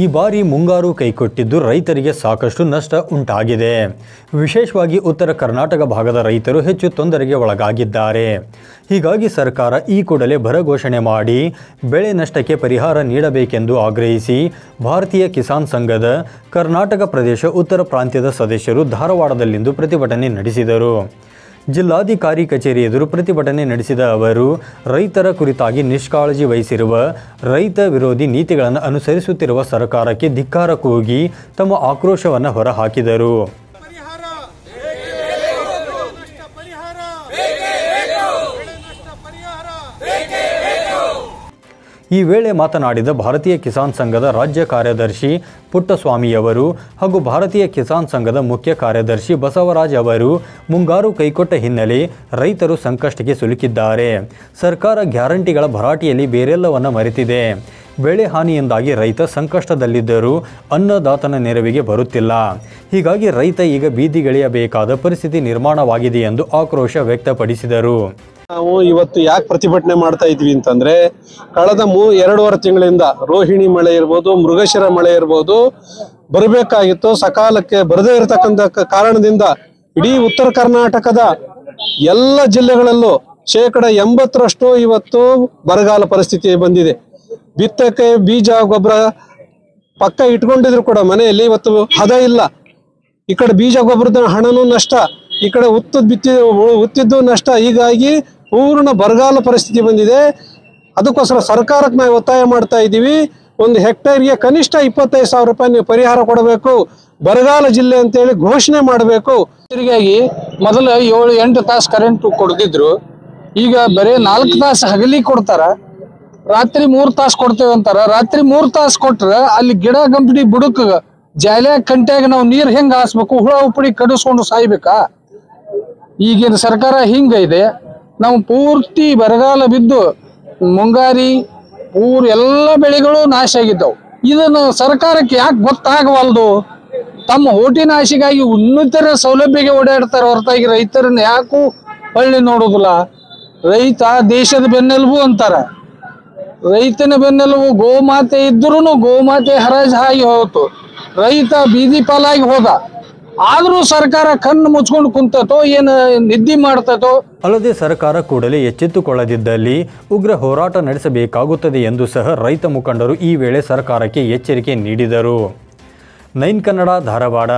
ಈ ಬಾರಿ ಮುಂಗಾರು ಕೈಕೊಟ್ಟಿದ್ದು ರೈತರಿಗೆ ಸಾಕಷ್ಟು ನಷ್ಟ ಉಂಟಾಗಿದೆ. ವಿಶೇಷವಾಗಿ ಉತ್ತರ ಕರ್ನಾಟಕ ಭಾಗದ ರೈತರು ಹೆಚ್ಚು ತೊಂದರೆಗೆ ಒಳಗಾಗಿದ್ದಾರೆ. ಹೀಗಾಗಿ ಸರ್ಕಾರ ಈ ಕೂಡಲೇ ಬರ ಘೋಷಣೆ ಮಾಡಿ ಬೆಳೆ ನಷ್ಟಕ್ಕೆ ಪರಿಹಾರ ನೀಡಬೇಕೆಂದು ಆಗ್ರಹಿಸಿ ಭಾರತೀಯ ಕಿಸಾನ್ ಸಂಘದ ಕರ್ನಾಟಕ ಪ್ರದೇಶ ಉತ್ತರ ಪ್ರಾಂತ್ಯದ ಸದಸ್ಯರು ಧಾರವಾಡದಲ್ಲಿಂದು ಪ್ರತಿಭಟನೆ ನಡೆಸಿದರು. ಜಿಲ್ಲಾಧಿಕಾರಿ ಕಚೇರಿ ಎದುರು ಪ್ರತಿಭಟನೆ ನಡೆಸಿದ ಅವರು, ರೈತರ ಕುರಿತಾಗಿ ನಿಷ್ಕಾಳಜಿ ವಹಿಸಿರುವ ರೈತ ವಿರೋಧಿ ನೀತಿಗಳನ್ನು ಅನುಸರಿಸುತ್ತಿರುವ ಸರ್ಕಾರಕ್ಕೆ ಧಿಕ್ಕಾರ ಕೂಗಿ ತಮ್ಮ ಆಕ್ರೋಶವನ್ನು ಹೊರಹಾಕಿದರು ಪರಿಹಾರ ನಷ್ಟ ಪರಿಹಾರ ಬೆಳೆ ನಷ್ಟ ಪರಿಹಾರ ಈ ವೇಳೆ ಮಾತನಾಡಿದ ಭಾರತೀಯ ಕಿಸಾನ್ ಸಂಘದ ರಾಜ್ಯ ಕಾರ್ಯದರ್ಶಿ ಪುಟ್ಟಸ್ವಾಮಿಯವರು ಹಾಗೂ ಭಾರತೀಯ ಕಿಸಾನ್ ಸಂಘದ ಮುಖ್ಯ ಕಾರ್ಯದರ್ಶಿ ಬಸವರಾಜ್ ಅವರು ಮುಂಗಾರು ಕೈಕೊಟ್ಟ ಹಿನ್ನೆಲೆ ರೈತರು ಸಂಕಷ್ಟಕ್ಕೆ ಸಿಲುಕಿದ್ದಾರೆ. ಸರ್ಕಾರ ಗ್ಯಾರಂಟಿಗಳ ಭರಾಟಿಯಲ್ಲಿ ಬೇರೆಲ್ಲವನ್ನ ಮರೆತಿದೆ. ಬೆಳೆ ಹಾನಿಯಿಂದಾಗಿ ರೈತ ಸಂಕಷ್ಟದಲ್ಲಿದ್ದರೂ ಅನ್ನದಾತನ ನೆರವಿಗೆ ಬರುತ್ತಿಲ್ಲ. ಹೀಗಾಗಿ ರೈತ ಈಗ ಬೀದಿಗಿಳಿಯಬೇಕಾದ ಪರಿಸ್ಥಿತಿ ನಿರ್ಮಾಣವಾಗಿದೆ ಎಂದು ಆಕ್ರೋಶ ವ್ಯಕ್ತಪಡಿಸಿದರು. ನಾವು ಇವತ್ತು ಯಾಕೆ ಪ್ರತಿಭಟನೆ ಮಾಡ್ತಾ ಇದ್ವಿ ಅಂತಂದ್ರೆ, ಕಳೆದ ಮೂ, ಎರಡೂವರೆ ತಿಂಗಳಿಂದ ರೋಹಿಣಿ ಮಳೆ ಇರ್ಬೋದು, ಮೃಗಶಿರ ಮಳೆ ಇರ್ಬೋದು, ಬರಬೇಕಾಗಿತ್ತು, ಸಕಾಲಕ್ಕೆ ಬರದೇ ಇರತಕ್ಕಂಥ ಕಾರಣದಿಂದ ಇಡೀ ಉತ್ತರ ಕರ್ನಾಟಕದ ಎಲ್ಲ ಜಿಲ್ಲೆಗಳಲ್ಲೂ ಶೇಕಡ ಎಂಬತ್ತರಷ್ಟು ಇವತ್ತು ಬರಗಾಲ ಪರಿಸ್ಥಿತಿ ಬಂದಿದೆ. ಬಿತ್ತಕ್ಕೆ ಬೀಜ, ಗೊಬ್ಬರ ಪಕ್ಕ ಇಟ್ಕೊಂಡಿದ್ರು ಕೂಡ ಮನೆಯಲ್ಲಿ, ಇವತ್ತು ಹದ ಇಲ್ಲ. ಈ ಕಡೆ ಬೀಜ, ಗೊಬ್ಬರದ ಹಣನೂ ನಷ್ಟ, ಈ ಕಡೆ ಉತ್ತದ್ ಬಿತ್ತಿದ ಉತ್ತಿದ್ದು ನಷ್ಟ, ಹೀಗಾಗಿ ಪೂರ್ಣ ಬರಗಾಲ ಪರಿಸ್ಥಿತಿ ಬಂದಿದೆ. ಅದಕ್ಕೋಸ್ಕರ ಸರ್ಕಾರಕ್ಕೆ ನಾವು ಒತ್ತಾಯ ಮಾಡ್ತಾ ಇದ್ದೀವಿ. ಒಂದು ಹೆಕ್ಟೇರ್ಗೆ ಕನಿಷ್ಠ ಇಪ್ಪತ್ತೈದು ಸಾವಿರ ರೂಪಾಯಿ ನೀವು ಪರಿಹಾರ ಕೊಡಬೇಕು. ಬರಗಾಲ ಜಿಲ್ಲೆ ಅಂತೇಳಿ ಘೋಷಣೆ ಮಾಡಬೇಕು. ತಿರುಗಾಗಿ ಮೊದಲು ಏಳು, ಎಂಟು ತಾಸು ಕರೆಂಟ್ ಕೊಡ್ತಿದ್ರು ಈಗ ಬರೀ ನಾಲ್ಕು ತಾಸು ಹಗಲಿ ಕೊಡ್ತಾರ. ರಾತ್ರಿ ಮೂರು ತಾಸು ಕೊಡ್ತೇವೆ ಅಂತಾರ. ರಾತ್ರಿ ಮೂರು ತಾಸು ಕೊಟ್ರ ಅಲ್ಲಿ ಗಿಡ ಗಂಪಡಿ ಬುಡಕ್ ಜಾಲ್ಯಾಗ ಕಂಟ್ಯಾಗ ನಾವು ನೀರು ಹೆಂಗ್ ಹಾಸ್ಬೇಕು, ಹುಳ ಉಪ್ಪಡಿ ಕಡಿಸ್ಕೊಂಡು ಸಾಯ್ಬೇಕಾ? ಈಗಿನ ಸರ್ಕಾರ ಹಿಂಗ ಇದೆ ನಾವು ಪೂರ್ತಿ ಬರಗಾಲ ಬಿದ್ದು ಮುಂಗಾರಿ ಪೂರ್ ಎಲ್ಲ ಬೆಳೆಗಳು ನಾಶ ಆಗಿದ್ದವು. ಇದನ್ನು ಸರ್ಕಾರಕ್ಕೆ ಯಾಕೆ ಗೊತ್ತಾಗವಲ್ದು? ತಮ್ಮ ಹೋಟಿ ನಾಶಿಗಾಗಿ ಸೌಲಭ್ಯಕ್ಕೆ ಓಡಾಡ್ತಾರೆ ಹೊರತಾಗಿ ರೈತರನ್ನ ಯಾಕೂ ಹೊಳ್ಳಿ ನೋಡೋದಿಲ್ಲ. ರೈತ ದೇಶದ ಬೆನ್ನೆಲುಬು ಅಂತಾರ. ರೈತನ ಬೆನ್ನೆಲುಬು ಗೋಮಾತೆ ಇದ್ರೂ ಗೋಮಾತೆ ಹರಾಜ್ ಆಗಿ ಹೋಯ್ತು ರೈತ ಬೀದಿ ಪಾಲಾಗಿ ಹೋದ. ಆದ್ರೂ ಸರ್ಕಾರ ಕಣ್ಣು ಮುಚ್ಕೊಂಡು ಕುಂತತೋ, ಏನು ನಿದ್ದೆ ಮಾಡ್ತತೋ? ಅಲ್ಲದೆ ಸರ್ಕಾರ ಕೂಡಲೇ ಎಚ್ಚೆತ್ತುಕೊಳ್ಳದಿದ್ದಲ್ಲಿ ಉಗ್ರ ಹೋರಾಟ ನಡೆಸಬೇಕಾಗುತ್ತದೆ ಎಂದು ಸಹ ರೈತ ಮುಖಂಡರು ಈ ವೇಳೆ ಸರ್ಕಾರಕ್ಕೆ ಎಚ್ಚರಿಕೆ ನೀಡಿದರು. ನೈನ್ ಕನ್ನಡ ಧಾರವಾಡ